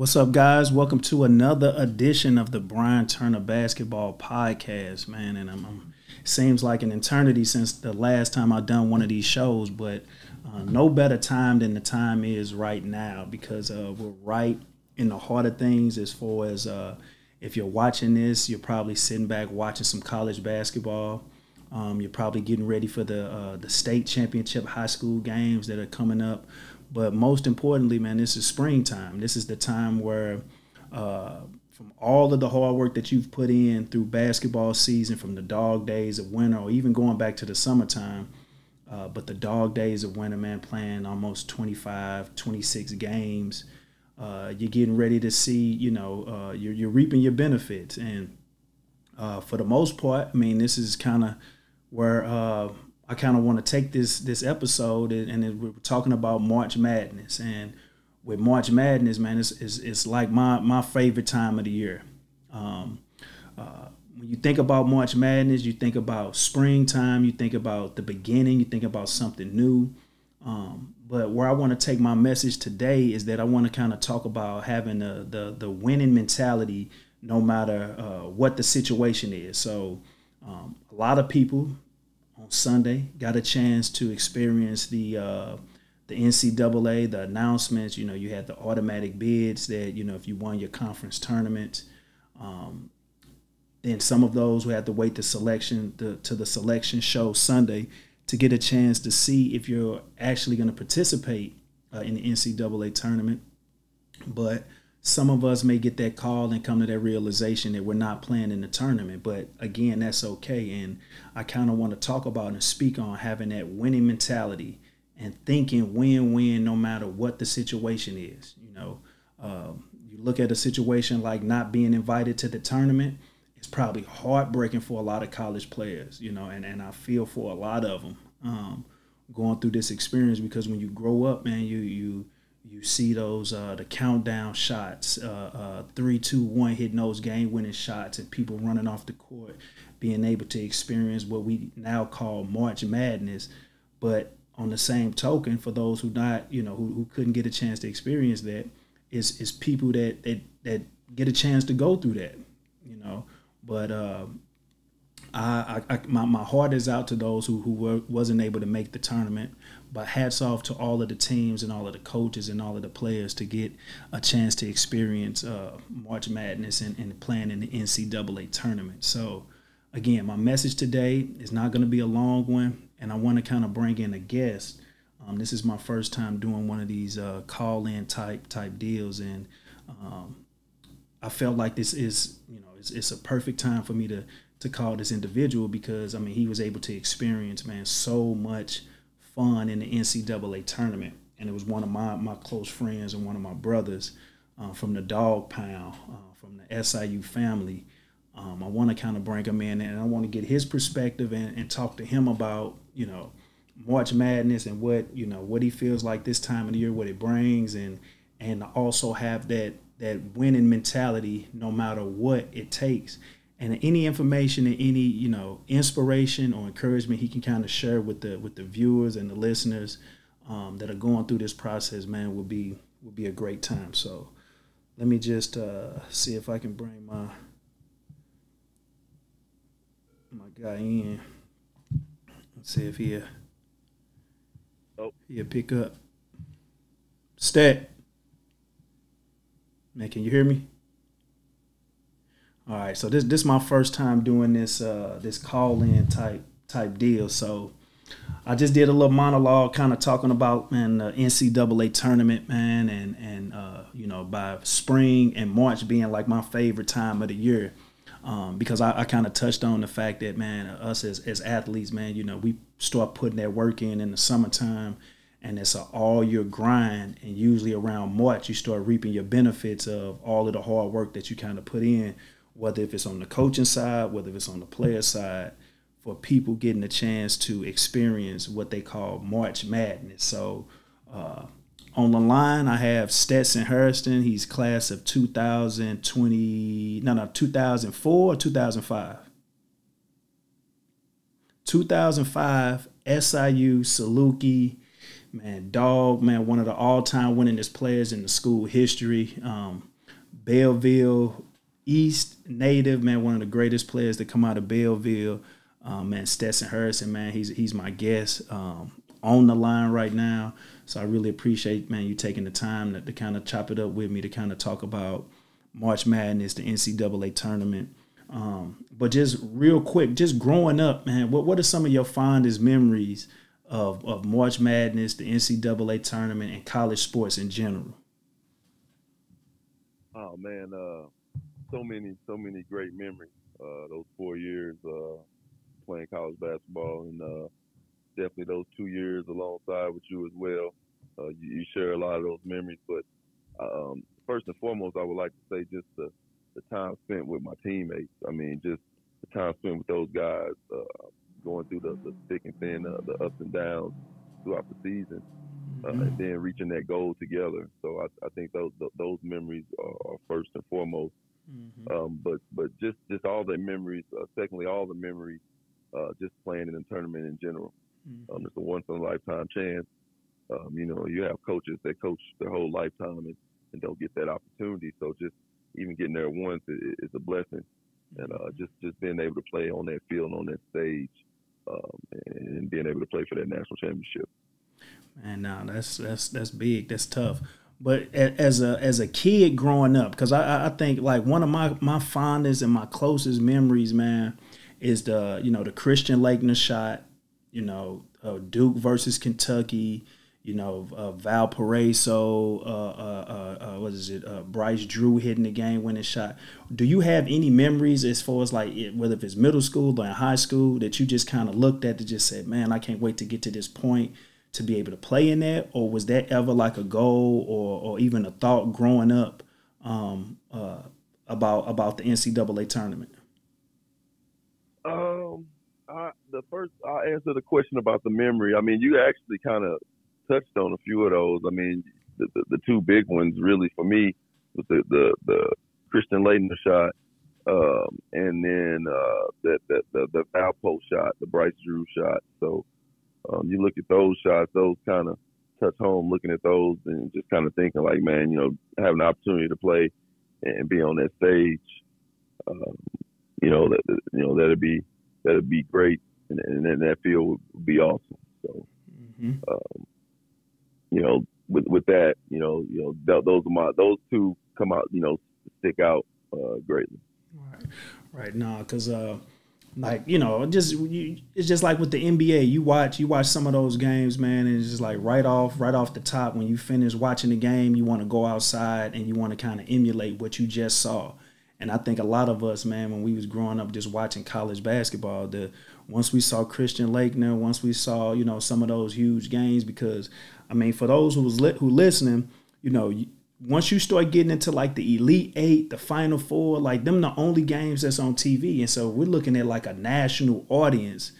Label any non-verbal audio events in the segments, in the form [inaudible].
What's up, guys? Welcome to another edition of the Bryan Turner Basketball Podcast, man. And I'm, I'm seems like an eternity since the last time I done one of these shows, but uh, no better time than the time is right now because uh, we're right in the heart of things. As far as uh, if you're watching this, you're probably sitting back watching some college basketball. Um, you're probably getting ready for the uh, the state championship high school games that are coming up. But most importantly, man, this is springtime. This is the time where, uh, from all of the hard work that you've put in through basketball season, from the dog days of winter, or even going back to the summertime, uh, but the dog days of winter, man, playing almost 25, 26 games, uh, you're getting ready to see, you know, uh, you're, you're reaping your benefits. And uh, for the most part, I mean, this is kind of where uh, I kind of want to take this this episode and, and we're talking about March Madness and with March Madness, man, it's, it's, it's like my my favorite time of the year. Um, uh, when you think about March Madness, you think about springtime, you think about the beginning, you think about something new. Um, but where I want to take my message today is that I want to kind of talk about having the, the the winning mentality, no matter uh, what the situation is. So, um, a lot of people Sunday. Got a chance to experience the uh, the NCAA, the announcements. You know, you had the automatic bids that you know if you won your conference tournament. Um, then some of those who had to wait the selection the, to the selection show Sunday to get a chance to see if you're actually going to participate uh, in the NCAA tournament. But some of us may get that call and come to that realization that we're not playing in the tournament. But again, that's okay. And I kind of want to talk about and speak on having that winning mentality and thinking win-win no matter what the situation is. You know, um, you look at a situation like not being invited to the tournament. It's probably heartbreaking for a lot of college players. You know, and and I feel for a lot of them um, going through this experience because when you grow up, man, you you you see those uh, the countdown shots, uh, uh, three, two, one, hitting those game-winning shots, and people running off the court, being able to experience what we now call March Madness. But on the same token, for those who not, you know, who, who couldn't get a chance to experience that, is is people that that that get a chance to go through that, you know. But uh, I, I, my, my heart is out to those who who were, wasn't able to make the tournament. But hats off to all of the teams and all of the coaches and all of the players to get a chance to experience uh, March Madness and, and playing in the NCAA tournament. So, again, my message today is not going to be a long one, and I want to kind of bring in a guest. Um, this is my first time doing one of these uh, call-in type type deals, and um, I felt like this is, you know, it's, it's a perfect time for me to to call this individual because I mean he was able to experience, man, so much fun in the NCAA tournament, and it was one of my my close friends and one of my brothers uh, from the Dog Pound, uh, from the SIU family. Um, I want to kind of bring him in, and I want to get his perspective and, and talk to him about you know March Madness and what you know what he feels like this time of the year, what it brings, and and also have that that winning mentality no matter what it takes and any information and any you know inspiration or encouragement he can kind of share with the with the viewers and the listeners um, that are going through this process man will be will be a great time. So let me just uh, see if i can bring my my guy in. Let's see if he oh. he'll pick up. Stat. Man can you hear me all right, so this this is my first time doing this uh, this call in type type deal. So I just did a little monologue, kind of talking about man the NCAA tournament, man, and and uh, you know by spring and March being like my favorite time of the year. Um, because I, I kind of touched on the fact that man, us as, as athletes, man, you know, we start putting that work in in the summertime, and it's all year grind. And usually around March, you start reaping your benefits of all of the hard work that you kind of put in whether if it's on the coaching side, whether if it's on the player side, for people getting a chance to experience what they call March Madness. So uh, on the line, I have Stetson Hairston. He's class of 2020, no, no, 2004 or 2005. 2005 SIU Saluki man, dog, man, one of the all-time winningest players in the school history. Um, Belleville East native, man, one of the greatest players to come out of Belleville. Um, man, Stetson Hairston, man, he's he's my guest um, on the line right now. So I really appreciate, man, you taking the time to, to kind of chop it up with me to kind of talk about March Madness, the NCAA tournament. Um, but just real quick, just growing up, man, what what are some of your fondest memories of of March Madness, the NCAA tournament, and college sports in general? Oh man, uh, so many, so many great memories. Uh, those four years uh, playing college basketball, and uh, definitely those two years alongside with you as well. Uh, you, you, share a lot of those memories. But um, first and foremost, I would like to say just the, the time spent with my teammates. I mean, just the time spent with those guys, uh, going through the, the thick and thin, uh, the ups and downs throughout the season. Uh, mm-hmm. and then reaching that goal together. So I, I think those those memories are first and foremost. Mm-hmm. Um, but but just just all the memories. Uh, secondly, all the memories. Uh, just playing in the tournament in general. Mm-hmm. Um, it's a once in a lifetime chance. Um, you know, you have coaches that coach their whole lifetime and, and don't get that opportunity. So just even getting there once is, is a blessing. And uh, mm-hmm. just just being able to play on that field, on that stage, um, and being able to play for that national championship. Man, no, that's that's that's big. That's tough. But as a as a kid growing up, because I, I think like one of my my fondest and my closest memories, man, is the you know the Christian Laettner shot, you know uh, Duke versus Kentucky, you know uh, Valparaiso, uh, uh, uh, uh what is it? Bryce Drew hitting the game winning shot. Do you have any memories as far as like it, whether if it's middle school or in high school that you just kind of looked at to just said, man, I can't wait to get to this point to be able to play in that, or was that ever like a goal or or even a thought growing up um, uh, about about the NCAA tournament? Um, I, the first I'll answer the question about the memory. I mean, you actually kind of touched on a few of those. I mean, the, the, the two big ones really for me was the the, the Christian Laettner shot, um, and then uh, that that the, the Valpo shot, the Bryce Drew shot. So um, you look at those shots, those kind of touch home looking at those and just kind of thinking like, man, you know, having an opportunity to play and be on that stage, um, you know, that you know that'd be that'd be great, and, and then that field would be awesome. So, mm-hmm. um, you know, with with that, you know, you know, th- those are my those two come out, you know, stick out uh, greatly. Right, right now, because uh, like you know, just you, it's just like with the NBA. You watch you watch some of those games, man, and it's just like right off right off the top when you finish watching the game, you want to go outside and you want to kind of emulate what you just saw. And I think a lot of us, man, when we was growing up just watching college basketball, the once we saw Christian Laettner, once we saw you know some of those huge games, because I mean, for those who was li- who listening, you know, once you start getting into like the elite eight, the final four, like them the only games that's on TV. And so we're looking at like a national audience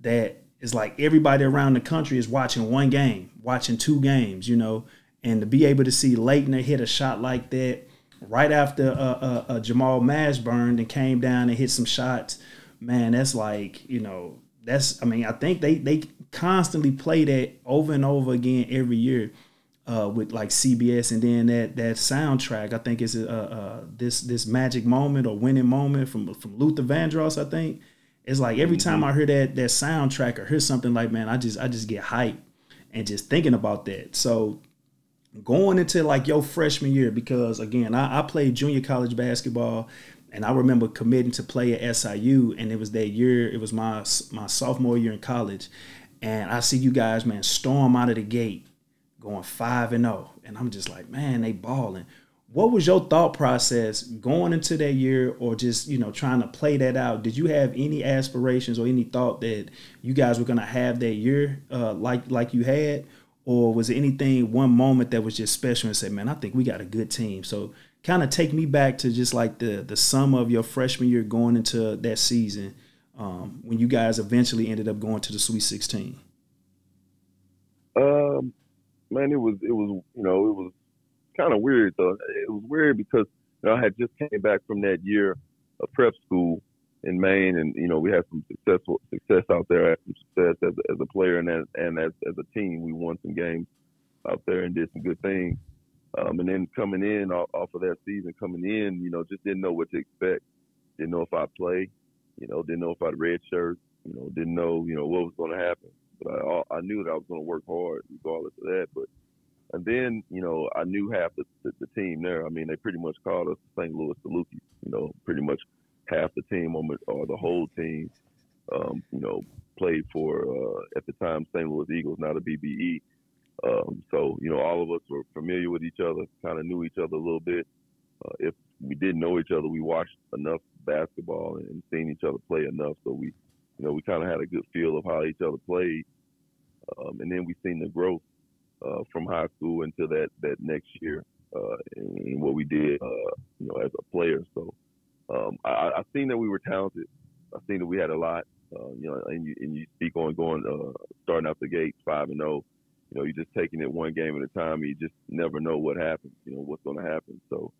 that is like everybody around the country is watching one game, watching two games, you know, and to be able to see Laettner hit a shot like that right after uh, uh, uh, Jamal Mashburn and came down and hit some shots, man, that's like, you know, that's, I mean, I think they, they constantly play that over and over again every year uh, with like CBS, and then that that soundtrack I think is uh, uh, this this magic moment or winning moment from from Luther Vandross. I think it's like every time I hear that that soundtrack or hear something like man, I just I just get hyped and just thinking about that. So going into like your freshman year, because again I, I played junior college basketball. And I remember committing to play at SIU, and it was that year. It was my my sophomore year in college, and I see you guys, man, storm out of the gate going five and zero, oh. and I'm just like, man, they balling. What was your thought process going into that year, or just you know trying to play that out? Did you have any aspirations or any thought that you guys were gonna have that year uh, like like you had, or was it anything one moment that was just special and said, man, I think we got a good team. So kind of take me back to just like the the sum of your freshman year going into that season um, when you guys eventually ended up going to the Sweet Sixteen. Um, man, it was it was you know it was kind of weird though. It was weird because you know, I had just came back from that year of prep school, in Maine, and you know we had some successful success out there. had some success as a, as a player and as and as as a team. We won some games out there and did some good things. Um, and then coming in off, off of that season, coming in, you know, just didn't know what to expect. Didn't know if I'd play. You know, didn't know if I'd red shirt. You know, didn't know you know what was going to happen. But I I knew that I was going to work hard regardless of that. But and then, you know, I knew half the, the, the team there. I mean, they pretty much called us the St. Louis Salukis. You know, pretty much half the team or the whole team, um, you know, played for uh, at the time St. Louis Eagles, now the BBE. Um, so you know, all of us were familiar with each other, kind of knew each other a little bit. Uh, if we didn't know each other, we watched enough basketball and seen each other play enough, so we, you know, we kind of had a good feel of how each other played. Um, and then we seen the growth uh, from high school into that that next year uh, and what we did, uh, you know, as a player. So um, I, I seen that we were talented. I seen that we had a lot. Uh, you know, and you, and you speak on going uh, starting out the gate five and zero. Oh, you know, you're just taking it one game at a time. You just never know what happens. You know what's going to happen. So,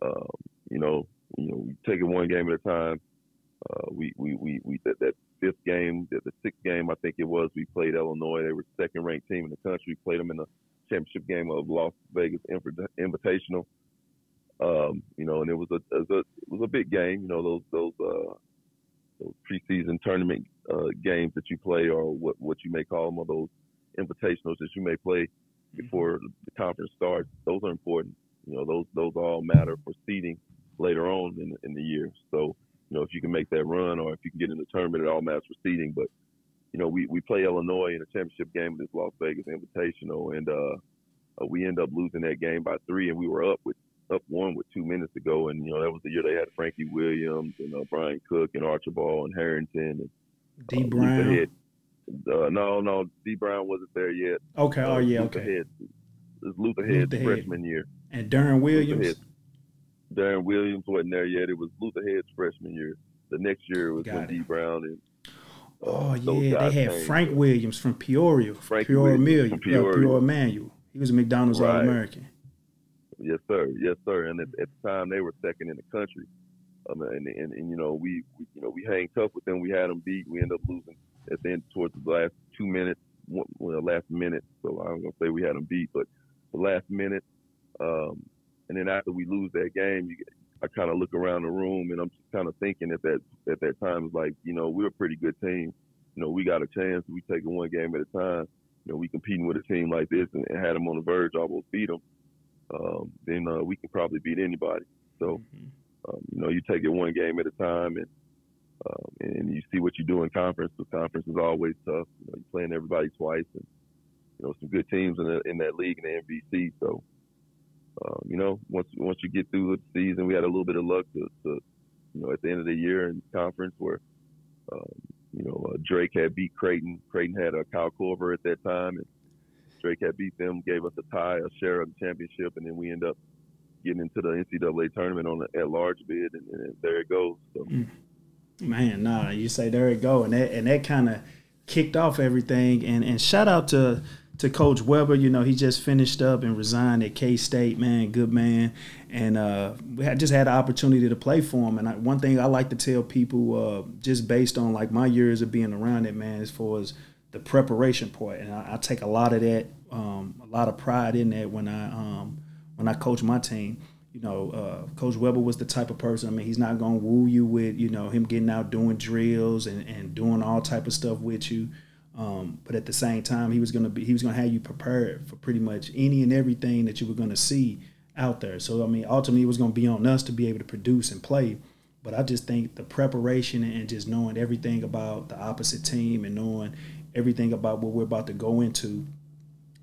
um, you know, you know, take it one game at a time. Uh, we we we we that, that fifth game, the, the sixth game, I think it was, we played Illinois. They were second ranked team in the country. We played them in the championship game of Las Vegas Invitational. Um, you know, and it was a, it was a it was a big game. You know, those those uh, those preseason tournament uh, games that you play, or what what you may call them, or those invitationals that you may play before the conference starts. Those are important. You know, those those all matter for seeding later on in in the year. So you know, if you can make that run or if you can get in the tournament, at all matters for seeding. But, you know, we, we play Illinois in a championship game with this Las Vegas Invitational, and uh, uh, we end up losing that game by three, and we were up with up one with two minutes to go, and you know that was the year they had Frankie Williams and uh, Brian Cook and Archibald and Harrington and D uh, Brown. Uh, no, no, Dee Brown wasn't there yet. Okay, oh yeah, Luther okay. Head. It was Luther Head's freshman year. And Deron Williams. Deron Williams wasn't there yet. It was Luther Head's freshman year. The next year was when Dee Brown and uh, oh yeah, they had. Frank Williams from Peoria, Frank Peoria, Williams Peoria. Uh, Peoria Manual. He was a McDonald's right. All American. Yes, sir. Yes, sir. And at, at, the time, they were second in the country. Um, and, and, and you know we, we you know we hang tough with them. We had them beat. We end up losing at the end towards the last two minutes, well, last minute. So I'm gonna say we had them beat, but the last minute, um, and then after we lose that game, you, I kind of look around the room and I'm just kind of thinking at that at that time, it's like you know we're a pretty good team. You know we got a chance. We take it one game at a time. You know we competing with a team like this and, and had them on the verge, almost beat them. Um, then uh, we can probably beat anybody. So mm-hmm. um, you know you take it one game at a time and. Um, and you see what you do in conference. The conference is always tough. You know, you're playing everybody twice, and you know some good teams in the, in that league in the MVC. So um, you know, once once you get through the season, we had a little bit of luck to, to you know, at the end of the year in conference where, um, you know, uh, Drake had beat Creighton. Creighton had a Kyle Korver at that time, and Drake had beat them, gave us a tie, a share of the championship, and then we end up getting into the NCAA tournament on the at large bid, and, and there it goes. So. Mm. Man, nah, you say there it go, and that and that kind of kicked off everything. And and shout out to to Coach Weber. You know, he just finished up and resigned at K State. Man, good man. And uh, we had just had the opportunity to play for him. And I, one thing I like to tell people, uh, just based on like my years of being around it, man, as far as the preparation part, and I, I take a lot of that, um, a lot of pride in that when I um, when I coach my team. You know, uh, Coach Weber was the type of person. I mean, he's not gonna woo you with you know him getting out doing drills and, and doing all type of stuff with you. Um, but at the same time, he was gonna be he was gonna have you prepared for pretty much any and everything that you were gonna see out there. So I mean, ultimately, it was gonna be on us to be able to produce and play. But I just think the preparation and just knowing everything about the opposite team and knowing everything about what we're about to go into,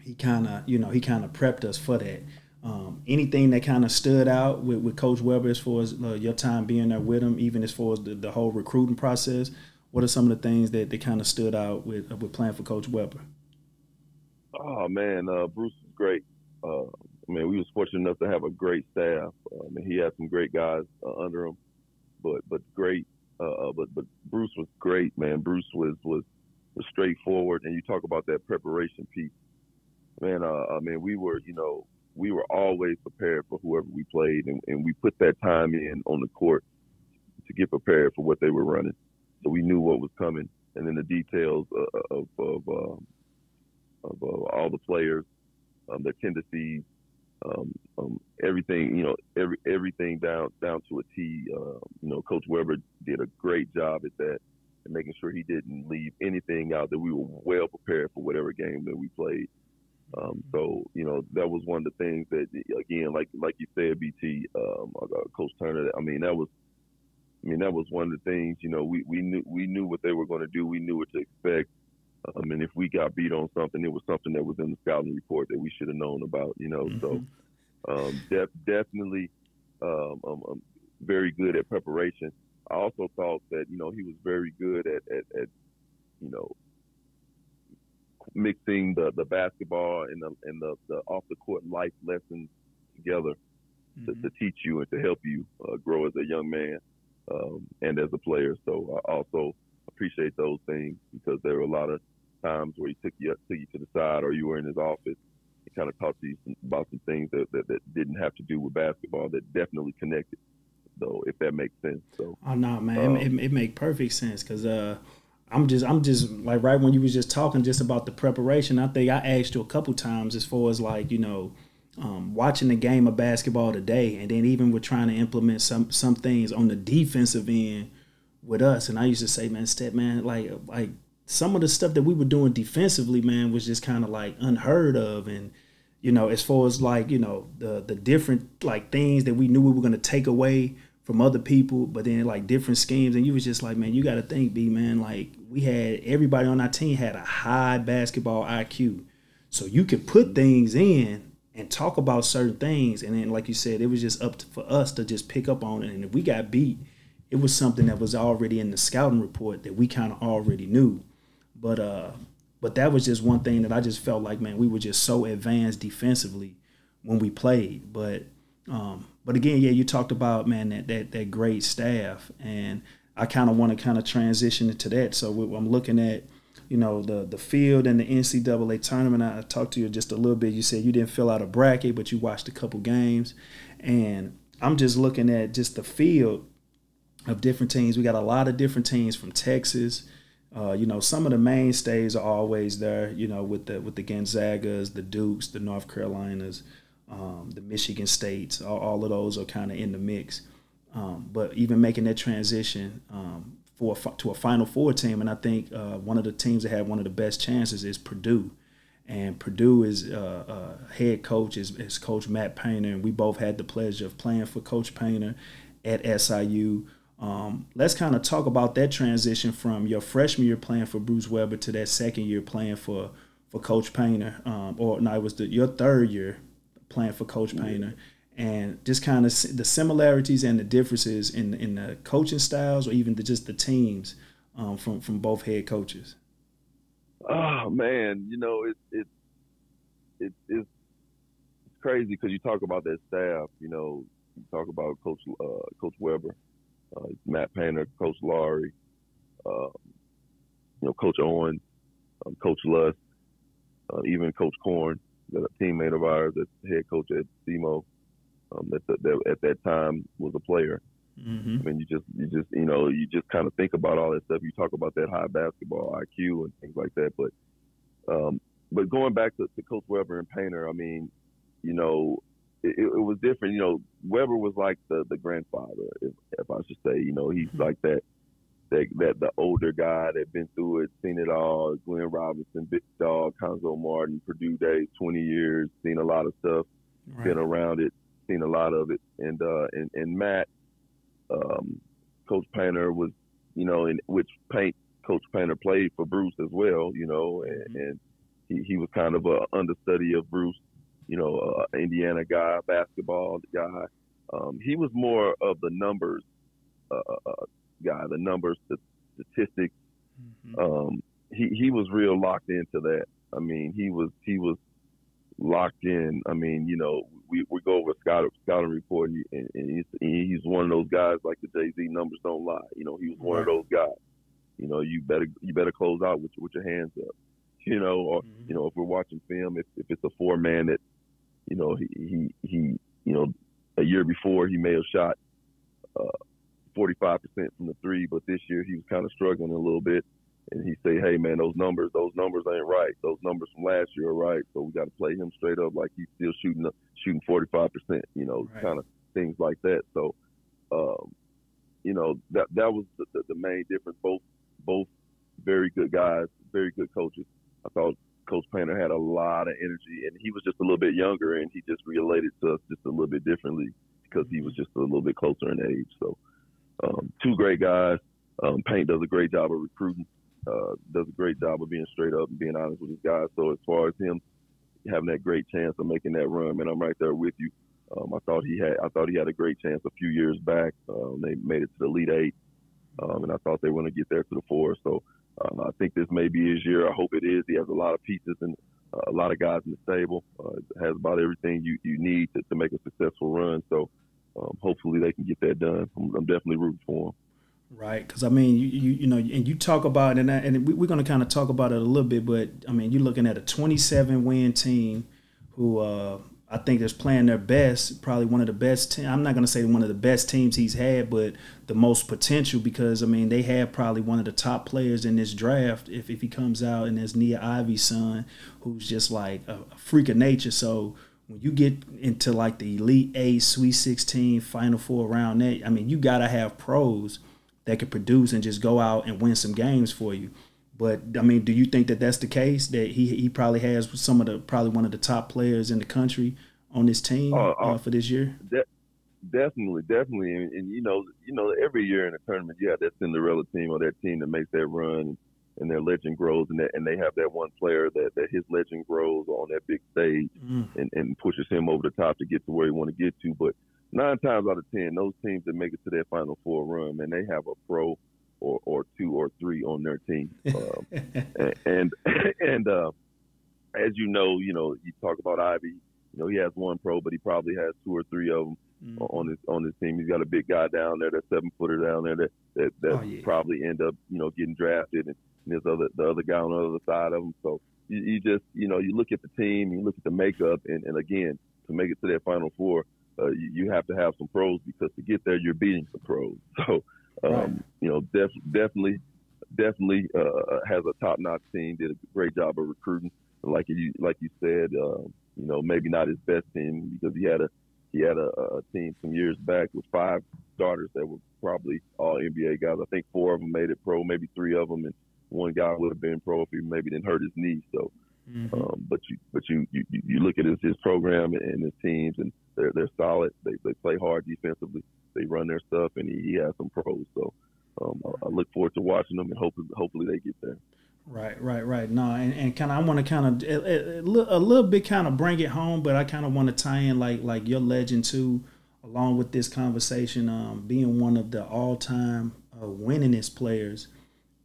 he kind of you know he kind of prepped us for that. Um, anything that kind of stood out with, with Coach Weber as far as uh, your time being there with him, even as far as the, the whole recruiting process, what are some of the things that, that kind of stood out with with playing for Coach Weber? Oh man, uh, Bruce is great. Uh, I mean, we was fortunate enough to have a great staff. Uh, I mean, he had some great guys uh, under him, but but great. Uh, uh, but but Bruce was great, man. Bruce was was was straightforward, and you talk about that preparation piece, man. I mean, we were you know we were always prepared for whoever we played, and, and we put that time in on the court to get prepared for what they were running. So we knew what was coming, and then the details of of, of, um, of uh, all the players, um, their tendencies, um, um, everything you know, every everything down down to a T. Uh, you know, Coach Weber did a great job at that and making sure he didn't leave anything out. That we were well prepared for whatever game that we played. Um, so you know that was one of the things that again, like like you said, BT, um, uh, Coach Turner. I mean that was, I mean that was one of the things. You know we we knew we knew what they were going to do. We knew what to expect. Um, and if we got beat on something, it was something that was in the scouting report that we should have known about. You know, mm-hmm. so um, def- definitely um, um, um, very good at preparation. I also thought that you know he was very good at, at, at you know mixing the, the basketball and the and the, the off the court life lessons together mm-hmm. to, to, teach you and to help you uh, grow as a young man um, and as a player. So I also appreciate those things because there were a lot of times where he took you took you to the side or you were in his office and kind of talked to you some, about some things that, that, that didn't have to do with basketball that definitely connected though if that makes sense so oh no man um, it, it, it make perfect sense because uh I'm just I'm just like right when you was just talking just about the preparation. I think I asked you a couple times as far as like you know um, watching the game of basketball today, and then even we're trying to implement some some things on the defensive end with us. And I used to say, man, step man, like like some of the stuff that we were doing defensively, man, was just kind of like unheard of, and you know as far as like you know the the different like things that we knew we were going to take away from other people, but then like different schemes. And you was just like, man, you got to think, B, man, like we had everybody on our team had a high basketball IQ. So you could put things in and talk about certain things. And then, like you said, it was just up to, for us to just pick up on it. And if we got beat, it was something that was already in the scouting report that we kind of already knew. But, uh, but that was just one thing that I just felt like, man, we were just so advanced defensively when we played. But, um, but again, yeah, you talked about man that that that great staff, and I kind of want to kind of transition into that. So I'm looking at you know the the field and the NCAA tournament. I talked to you just a little bit. You said you didn't fill out a bracket, but you watched a couple games, and I'm just looking at just the field of different teams. We got a lot of different teams from Texas. Uh, you know, some of the mainstays are always there. You know, with the with the Gonzagas, the Dukes, the North Carolinas um, the Michigan States, all, all of those are kind of in the mix. Um, but even making that transition um, for a, to a Final Four team, and I think uh, one of the teams that have one of the best chances is Purdue. And Purdue is uh, uh, head coach is, is Coach Matt Painter, and we both had the pleasure of playing for Coach Painter at SIU. Um, let's kind of talk about that transition from your freshman year playing for Bruce Weber to that second year playing for for Coach Painter, um, or no, it was the, your third year playing for Coach Painter, and just kind of the similarities and the differences in in the coaching styles, or even the, just the teams um, from from both head coaches. Oh man, you know it's it's it, it's crazy because you talk about that staff. You know, you talk about Coach uh, Coach Weber, uh, Matt Painter, Coach Lowery, uh, you know, Coach Owen, um, Coach Lusk, uh, even Coach Korn, that a teammate of ours, that's head coach at SEMO, um, that, that at that time was a player. Mm-hmm. I mean, you just, you just, you know, you just kind of think about all that stuff. You talk about that high basketball IQ and things like that, but, um, but going back to, to Coach Weber and Painter, I mean, you know, it, it, was different. You know, Weber was like the the grandfather, if, if I should say. You know, he's mm-hmm. like that that that the older guy that been through it, seen it all. Glenn Robinson, Big Dog, Cuonzo Martin, Purdue days, 20 years, seen a lot of stuff, right. been around it, seen a lot of it. And uh, and and Matt, um, Coach Painter was, you know, in which paint Coach Painter played for Bruce as well, you know, and, mm-hmm. and he he was kind of a understudy of Bruce, you know, uh, Indiana guy, basketball guy. Um, he was more of the numbers uh, uh guy, the numbers, the statistics. Mm-hmm. Um, he he was real locked into that. I mean, he was he was locked in. I mean, you know, we, we go over scout, scouting report, and, and, and he's, he's one of those guys like the Jay Z numbers don't lie. You know, he was one right. of those guys. You know, you better you better close out with with your hands up. [laughs] You know, or mm-hmm. you know, if we're watching film, if if it's a four man that, you know, he he he, you know, a year before he may have shot uh, 45% from the three, but this year he was kind of struggling a little bit. And he say, "Hey man, those numbers, those numbers ain't right. Those numbers from last year are right. So we got to play him straight up like he's still shooting shooting 45%. You know, right. kind of things like that. So, um, you know, that that was the, the, the main difference. Both both very good guys, very good coaches. I thought Coach Painter had a lot of energy, and he was just a little bit younger, and he just related to us just a little bit differently because he was just a little bit closer in age. So, um, two great guys. Um, Paint does a great job of recruiting, uh, does a great job of being straight up and being honest with his guys. So, as far as him having that great chance of making that run, man, I'm right there with you. Um, I thought he had, I thought he had a great chance a few years back. Um, they made it to the Elite Eight, um, and I thought they were going to get there to the four. So, um, I think this may be his year. I hope it is. He has a lot of pieces and uh, a lot of guys in the stable. Uh, has about everything you, you need to, to make a successful run. So um, hopefully they can get that done. I'm, I'm definitely rooting for them. Right, because I mean, you, you you know, and you talk about and and we, are going to kind of talk about it a little bit, but I mean, you're looking at a 27 win team who uh, I think is playing their best, probably one of the best. Te- I'm not going to say one of the best teams he's had, but the most potential because I mean they have probably one of the top players in this draft if, if he comes out and there's Niele Ivey's son, who's just like a, a freak of nature. So when you get into like the Elite Eight, Sweet 16, Final Four around that, I mean you got to have pros that can produce and just go out and win some games for you. But I mean, do you think that that's the case? That he he probably has some of the probably one of the top players in the country on this team uh, uh, for this year. De- definitely, definitely, and, and, you know, you know, every year in a tournament, you have that Cinderella team or that team that makes that run and their legend grows, and that, and they have that one player that that his legend grows on that big stage mm. and and pushes him over the top to get to where he want to get to. But nine times out of ten, those teams that make it to their Final Four run, man, they have a pro or, or two or three on their team. Um, [laughs] and [laughs] and uh, as you know, you know, you talk about Ivey. You know, he has one pro, but he probably has two or three of them mm-hmm. on his on his team. He's got a big guy down there, that seven footer down there that that, that oh, yeah. probably end up you know getting drafted, and, and there's other the other guy on the other side of him. So you, you just you know you look at the team, you look at the makeup, and, and again to make it to their final four, uh, you, you have to have some pros because to get there you're beating some pros. [laughs] So um, right. You know, def- definitely, definitely uh, has a top-notch team. Did a great job of recruiting. Like you, like you said, uh, you know, maybe not his best team because he had a he had a, a team some years back with five starters that were probably all NBA guys. I think four of them made it pro, maybe three of them, and one guy would have been pro if he maybe didn't hurt his knee. So, mm-hmm. um, but you but you, you you look at his, his program and his teams, and they're they're solid. They they play hard defensively they run their stuff, and he, he has some pros. So um, I, I, look forward to watching them, and hopefully, hopefully they get there. Right, right, right. No, and, and kind of I want to kind of a, a, little bit kind of bring it home, but I kind of want to tie in like like your legend too, along with this conversation. Um, being one of the all time uh, winningest players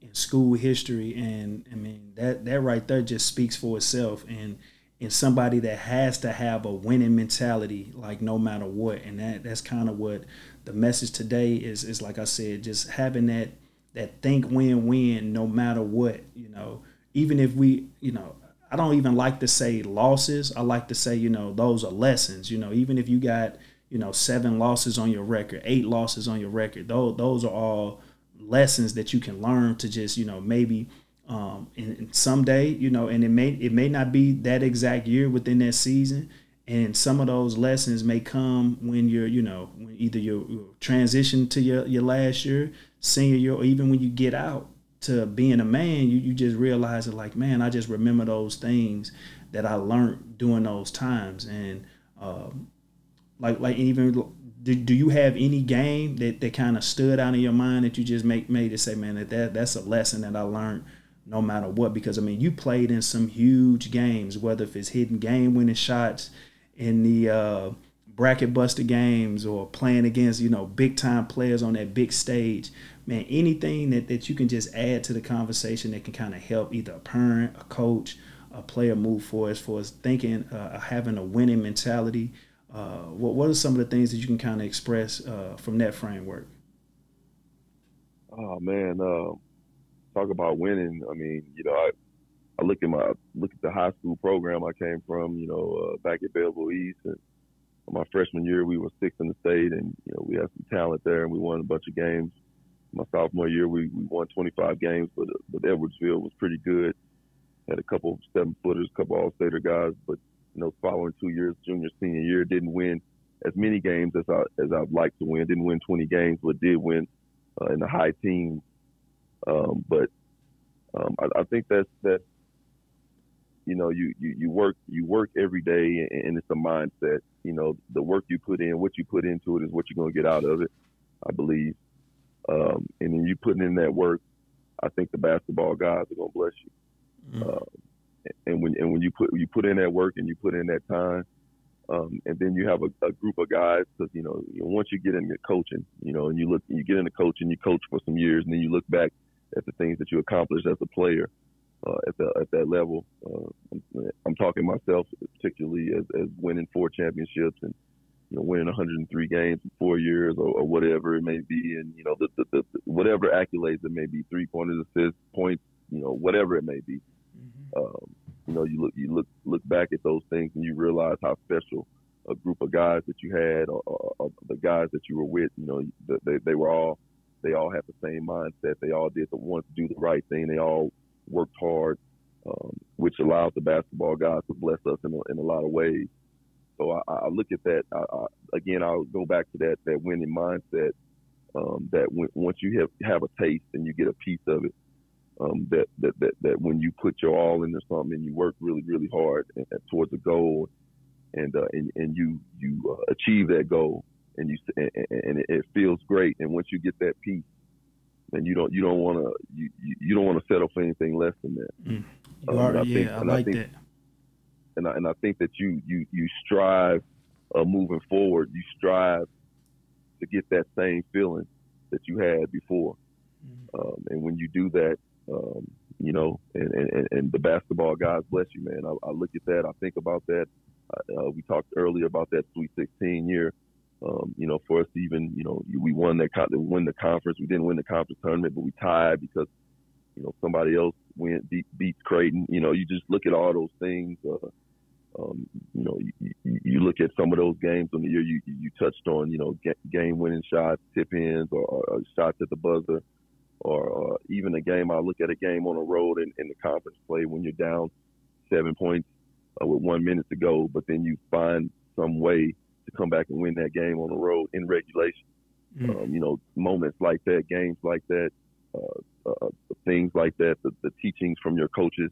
in school history, and I mean that that right there just speaks for itself. And and somebody that has to have a winning mentality, like no matter what. And that that's kind of what the message today is. Is like I said, just having that that think win win no matter what. You know, even if we, you know, I don't even like to say losses. I like to say, you know, those are lessons. You know, even if you got, you know, seven losses on your record, eight losses on your record, those those are all lessons that you can learn to just, you know, maybe um, and, and someday, you know, and it may it may not be that exact year within that season, and some of those lessons may come when you're, you know, when either you transition to your your last year, senior year, or even when you get out to being a man, you you just realize it like, man, I just remember those things that I learned during those times, and um, like like even do, do you have any game that, that kind of stood out in your mind that you just make made to say, man, that, that that's a lesson that I learned no matter what. Because I mean, you played in some huge games, whether if it's hitting game winning shots in the uh, bracket buster games or playing against you know big time players on that big stage. Man, anything that, that you can just add to the conversation that can kind of help either a parent, a coach, a player move forward as far as thinking, uh, having a winning mentality. Uh, what what are some of the things that you can kind of express uh, from that framework? Oh man, uh, talk about winning. I mean, you know, I I look at my look at the high school program I came from. You know, uh, back at Belleville East, and my freshman year, we were sixth in the state, and you know we had some talent there, and we won a bunch of games. My sophomore year, we, we won 25 games, but but Edwardsville was pretty good. Had a couple seven footers, a couple all stater guys, but you know, following two years, junior senior year, didn't win as many games as I as I'd like to win. Didn't win 20 games, but did win uh, in the high teens. Um, but um, I, I think that's that. You know, you, you you work you work every day, and it's a mindset. You know, the work you put in, what you put into it, is what you're going to get out of it. I believe, um, and then you putting in that work. I think the basketball guys are going to bless you. Mm-hmm. Uh, and when and when you put you put in that work and you put in that time, um, and then you have a, a group of guys because you know once you get into coaching, you know, and you look, you get into coaching, you coach for some years, and then you look back at the things that you accomplished as a player uh, at the at that level. Uh, I'm, I'm, talking myself particularly as, as winning four championships and you know winning 103 games in four years or, or whatever it may be, and you know the, the, the, whatever accolades it may be, three pointers, assists, points, you know whatever it may be. Mm-hmm. Um, you know, you look you look look back at those things and you realize how special a group of guys that you had, or, or, or the guys that you were with. You know, they they were all they all had the same mindset. They all did the want to do the right thing. They all worked hard, um, which allowed the basketball guys to bless us in a, in a lot of ways. So I, I look at that I, I, again. I'll go back to that that winning mindset. Um, that once you have have a taste and you get a piece of it, um, that, that, that, that when you put your all into something and you work really, really hard and, and towards a goal and, uh, and, and you, you uh, achieve that goal and you, and, and it, it feels great. And once you get that piece, then you don't, you don't want to, you, you don't want to settle for anything less than that. Mm. You um, are, I yeah, think, I like I think, that. And I, and I think that you, you, you strive, uh, moving forward, you strive to get that same feeling that you had before. Mm. Um, and when you do that, um, you know, and, and, and the basketball guys, bless you, man. I, I look at that. I think about that. Uh, we talked earlier about that Sweet 16 year. Um, you know, for us to even, you know, we won that, win the conference. We didn't win the conference tournament, but we tied because, you know, somebody else went beat, beats Creighton. You know, you just look at all those things. Uh, um, you know, you, you, look at some of those games on the year you, you touched on, you know, game winning shots, tip ins, or, or, shots at the buzzer or uh, even a game. I look at a game on the road in, in the conference play when you're down seven points uh, with one minute to go, but then you find some way come back and win that game on the road in regulation. Mm. Um, you know, moments like that, games like that, uh, uh, things like that, the, the teachings from your coaches.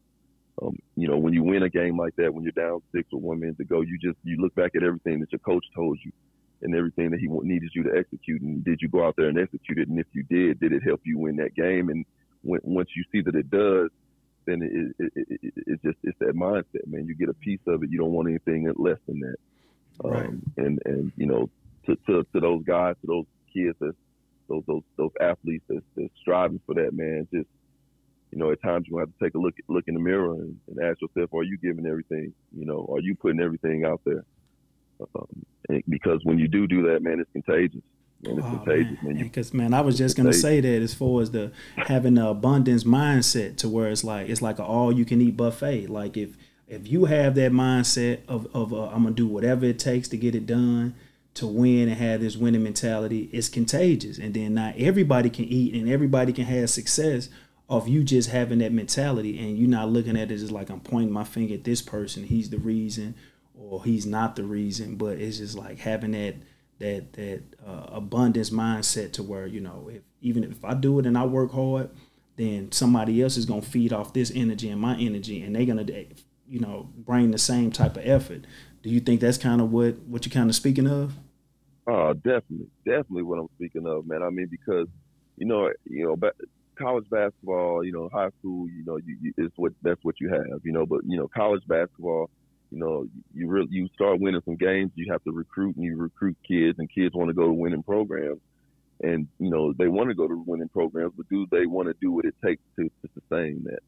Um, you know, when you win a game like that, when you're down six or one minute to go, you just you look back at everything that your coach told you and everything that he needed you to execute. And did you go out there and execute it? And if you did, did it help you win that game? And when, once you see that it does, then it, it, it, it's just it's that mindset, man. You get a piece of it. You don't want anything less than that. Right. Um, and and you know, to, to to those guys, to those kids, that's, those those those athletes that's, that's striving for that, man. Just you know, at times you have to take a look look in the mirror and, and ask yourself, are you giving everything? You know, are you putting everything out there? Um, because when you do do that, man, it's contagious. Man, it's oh, contagious, man. Because man, I was just gonna say that as far as the having an abundance mindset to where it's like it's like an all you can eat buffet. Like if if you have that mindset of of uh, I'm gonna do whatever it takes to get it done to win and have this winning mentality, it's contagious. And then not everybody can eat and everybody can have success of you just having that mentality and you're not looking at it as like I'm pointing my finger at this person, he's the reason, or he's not the reason, but it's just like having that that that uh, abundance mindset to where you know if even if I do it and I work hard, then somebody else is gonna feed off this energy and my energy, and they're gonna you know bring the same type of effort. Do you think that's kind of what what you're kind of speaking of? Oh, definitely, definitely what I'm speaking of, man. I mean, because you know, you know, but college basketball, you know, high school, you know, you, you, it's what that's what you have, you know. But you know, college basketball, you know, you really you start winning some games, you have to recruit and you recruit kids, and kids want to go to winning programs, and you know they want to go to winning programs, but do they want to do what it takes to, to sustain that,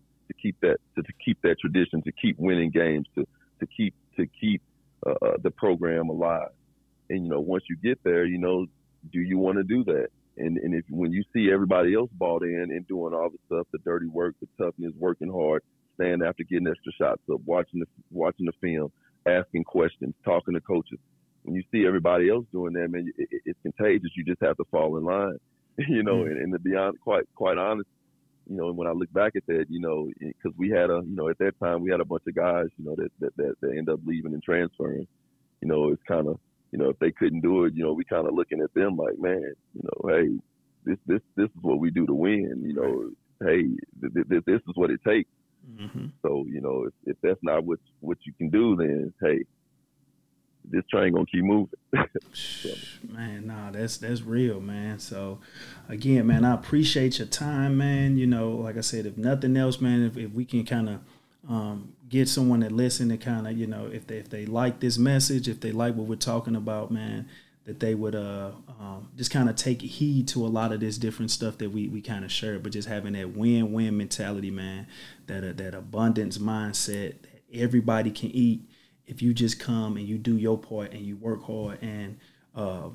keep that, to, to keep that tradition, to keep winning games, to to keep to keep uh, uh, the program alive, and you know once you get there, you know, do you want to do that? And and if when you see everybody else bought in and doing all the stuff, the dirty work, the toughness, working hard, stand after getting extra shots up, watching the watching the film, asking questions, talking to coaches. when you see everybody else doing that, man, it, it, it's contagious. You just have to fall in line, [laughs] you know. Mm-hmm. And, and to be honest, quite quite honest, you know, when I look back at that, you know, because we had a, you know, at that time we had a bunch of guys, you know, that that that, that end up leaving and transferring. You know, it's kind of, you know, if they couldn't do it, you know, we kind of looking at them like, man, you know, hey, this this this is what we do to win. You know, hey, th- th- this is what it takes. Mm-hmm. So you know, if, if that's not what what you can do, then hey, this train gonna keep moving. [laughs] Man, nah, that's that's real, man. So again, man, I appreciate your time, man. You know, like I said, if nothing else, man, if, if we can kind of um, get someone that listen and kind of, you know, if they if they like this message, if they like what we're talking about, man, that they would uh um, just kind of take heed to a lot of this different stuff that we we kind of share, but just having that win-win mentality, man, that uh, that abundance mindset that everybody can eat if you just come and you do your part and you work hard and uh,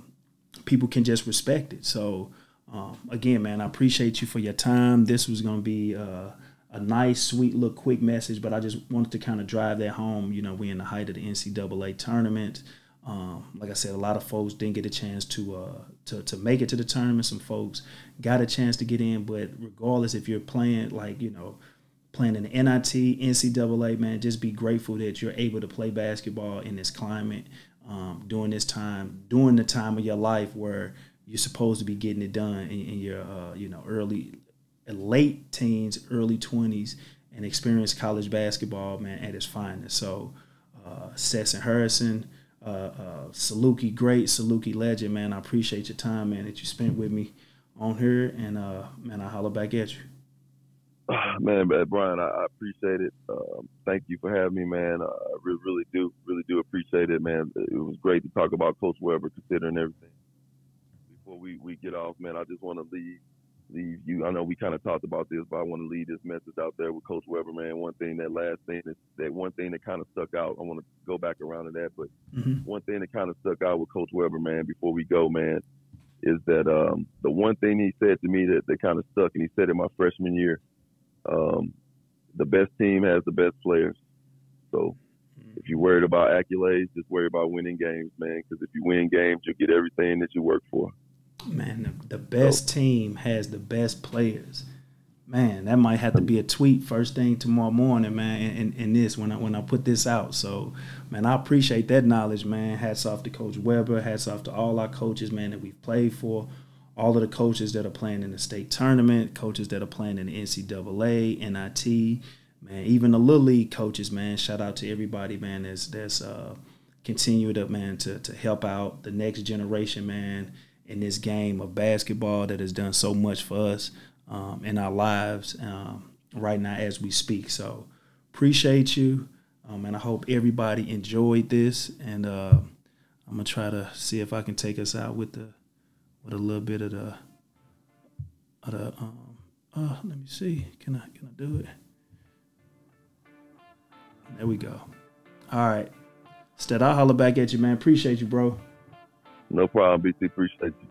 people can just respect it. So um, again, man, I appreciate you for your time. This was going to be uh, a nice, sweet little quick message, but I just wanted to kind of drive that home. You know, we're in the height of the NCAA tournament. Um, like I said, a lot of folks didn't get a chance to, uh, to to make it to the tournament. Some folks got a chance to get in, but regardless, if you're playing like you know playing in the NIT, NCAA, man, just be grateful that you're able to play basketball in this climate um, during this time, during the time of your life where you're supposed to be getting it done in, in your, uh, you know, early, late teens, early 20s, and experience college basketball, man, at its finest. So, uh, Stetson Hairston, uh, uh, Saluki, great Saluki legend, man. I appreciate your time, man, that you spent with me on here, and uh, man, I holler back at you. [sighs] man, Bryan, I, I appreciate it. Um, thank you for having me, man. I really, really do, really do appreciate it, man. It was great to talk about Coach Weber, considering everything. Before we, we get off, man, I just want to leave leave you. I know we kind of talked about this, but I want to leave this message out there with Coach Weber, man. One thing, that last thing, is that one thing that kind of stuck out. I want to go back around to that, but mm-hmm. one thing that kind of stuck out with Coach Weber, man, before we go, man, is that um, the one thing he said to me that, that kind of stuck, and he said it my freshman year um, the best team has the best players. So if you're worried about accolades, just worry about winning games, man. Because if you win games, you'll get everything that you work for. Man, the, the best so. team has the best players. Man, that might have to be a tweet first thing tomorrow morning, man. And, in this when I when I put this out, so man, I appreciate that knowledge, man. Hats off to Coach Weber. Hats off to all our coaches, man, that we've played for all of the coaches that are playing in the state tournament, coaches that are playing in the NCAA, NIT, man, even the little league coaches, man. Shout out to everybody, man. That's that's uh, continued up, man, to to help out the next generation, man, in this game of basketball that has done so much for us um, in our lives um, right now as we speak. So appreciate you, um, and I hope everybody enjoyed this. And uh, I'm gonna try to see if I can take us out with the with a little bit of the of the um oh let me see. Can I can I do it? There we go. All right. Stead I'll holler back at you man. Appreciate you bro. No problem BC appreciate you